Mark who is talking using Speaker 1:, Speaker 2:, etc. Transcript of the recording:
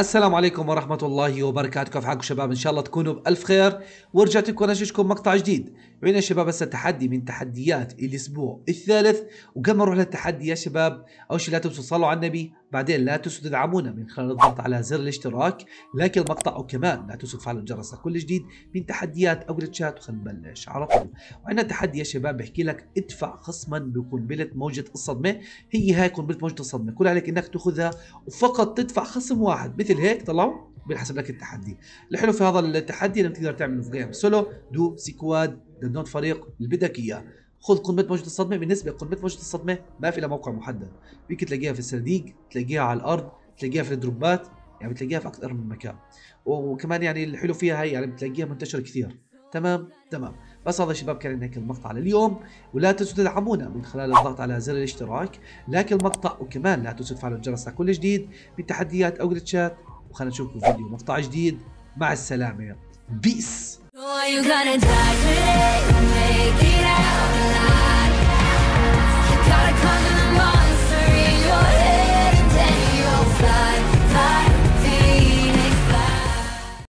Speaker 1: السلام عليكم ورحمة الله وبركاته. كيف حالكم شباب؟ إن شاء الله تكونوا بألف خير. ورجعت لكم أنشجكم مقطع جديد. وين يا شباب هسه تحدي من تحديات الأسبوع الثالث. وقبل ما نروح للتحدي يا شباب أول شيء لا تنسوا تصلوا على النبي بعدين لا تنسوا تدعمونا من خلال الضغط على زر الاشتراك. لايك المقطع وكمان لا تنسوا تفعلوا الجرس لكل جديد من تحديات أو جلتشات. وخلينا نبلش على طول. وعندنا تحدي يا شباب بحكي لك ادفع خصما بقنبلة موجة الصدمة. هي هاي قنبلة موجة الصدمة. كل عليك إنك تأخذها وفقط تدفع خصم واحد. مثل هيك طلعوا بنحسب لك التحدي. الحلو في هذا التحدي إنك تقدر تعمله في game solo duo squad ضد فريق اللي بدك اياه خذ قنبله موجه الصدمة بالنسبة لقنبله موجه الصدمة ما في لها موقع محدد. فيك تلاقيها في الصناديق تلاقيها على الأرض تلاقيها في الدروبات يعني بتلاقيها في أكثر من مكان. وكمان يعني الحلو فيها هي يعني بتلاقيها منتشرة كثير. تمام؟ تمام. بس هذا شباب كان هيك المقطع لليوم ولا تنسوا تدعمونا من خلال الضغط على زر الاشتراك. like المقطع وكمان لا تنسوا تفعلوا الجرس لكل جديد من تحديات أو جلتشات. وخلينا نشوفكم فيديو مقطع جديد. مع
Speaker 2: السلامة. peace